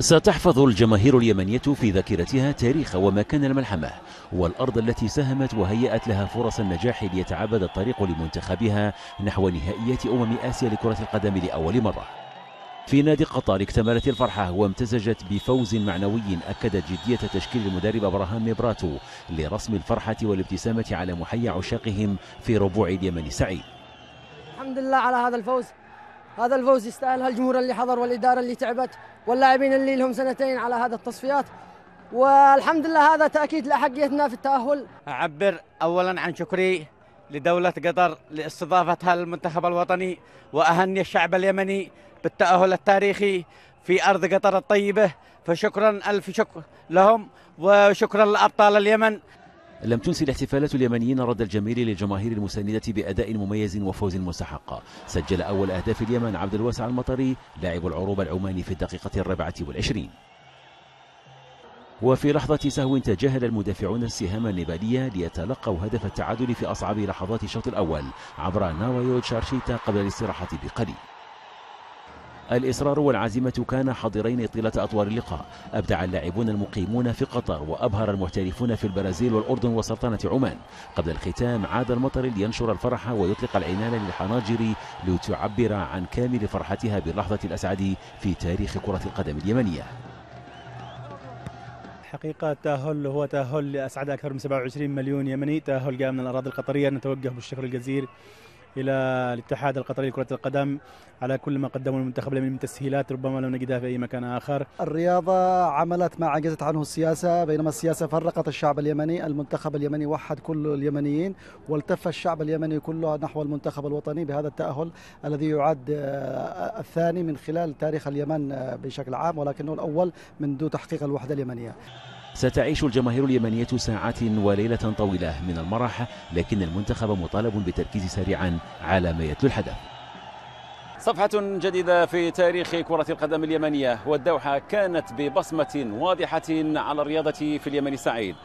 ستحفظ الجماهير اليمنية في ذاكرتها تاريخ ومكان الملحمة والأرض التي ساهمت وهيأت لها فرص النجاح ليتعبد الطريق لمنتخبها نحو نهائيات أمم آسيا لكرة القدم لأول مرة. في نادي قطر اكتملت الفرحة وامتزجت بفوز معنوي أكدت جدية تشكيل المدرب أبراهام ميبراتو لرسم الفرحة والابتسامة على محيا عشاقهم في ربوع اليمن السعيد الحمد لله على هذا الفوز. هذا الفوز يستاهلها الجمهور اللي حضر والإدارة اللي تعبت واللاعبين اللي لهم سنتين على هذا التصفيات. والحمد لله هذا تأكيد لأحقيتنا في التأهل. أعبر أولا عن شكري لدولة قطر لاستضافتها للمنتخب الوطني وأهني الشعب اليمني بالتأهل التاريخي في أرض قطر الطيبة فشكرا ألف شكر لهم وشكرا لأبطال اليمن. لم تنسي الاحتفالات اليمنيين رد الجميل للجماهير المساندة بأداء مميز وفوز مستحق. سجل أول أهداف اليمن عبد الواسع المطري لاعب العروبة العماني في الدقيقة الرابعة والعشرين. وفي لحظة سهو تجاهل المدافعون السهام النيبالية ليتلقوا هدف التعادل في أصعب لحظات الشوط الأول عبر ناويو تشارشيتا قبل الاستراحة بقليل. الإصرار والعزيمة كان حاضرين طيلة أطوار اللقاء. أبدع اللاعبون المقيمون في قطر وأبهر المحترفون في البرازيل والأردن وسلطنة عمان. قبل الختام عاد المطر لينشر الفرح ويطلق العنان للحناجر لتعبر عن كامل فرحتها باللحظة الأسعد في تاريخ كرة القدم اليمنية. حقيقة التأهل هو تأهل لأسعد أكثر من 27 مليون يمني. تأهل جاء من الأراضي القطرية. نتوجه بالشكر الجزيل إلى الاتحاد القطري لكرة القدم على كل ما قدمه المنتخب من تسهيلات ربما لم نجدها في أي مكان آخر. الرياضة عملت ما عجزت عنه السياسة بينما السياسة فرقت الشعب اليمني، المنتخب اليمني وحد كل اليمنيين والتف الشعب اليمني كله نحو المنتخب الوطني بهذا التأهل الذي يعد الثاني من خلال تاريخ اليمن بشكل عام ولكنه الأول منذ تحقيق الوحدة اليمنية. ستعيش الجماهير اليمنية ساعات وليلة طويلة من المرح لكن المنتخب مطالب بالتركيز سريعا على ما يتلو الحدث. صفحة جديدة في تاريخ كرة القدم اليمنية والدوحة كانت ببصمة واضحة على الرياضة في اليمن السعيد.